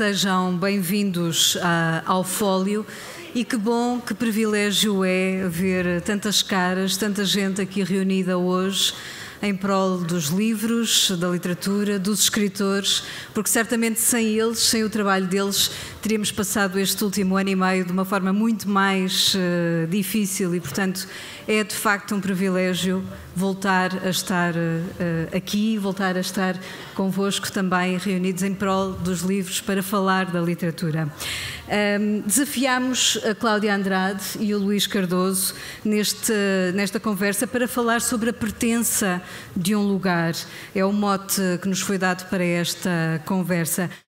sejam bem-vindos ao Fólio. E que bom, que privilégio é ver tantas caras, tanta gente aqui reunida hoje em prol dos livros, da literatura, dos escritores, porque certamente sem eles, sem o trabalho deles, teríamos passado este último ano e meio de uma forma muito mais uh, difícil e, portanto, é de facto um privilégio voltar a estar uh, aqui, voltar a estar convosco também reunidos em prol dos livros para falar da literatura. Um, desafiámos a Cláudia Andrade e o Luís Cardoso neste, nesta conversa para falar sobre a pertença de um lugar. É o mote que nos foi dado para esta conversa.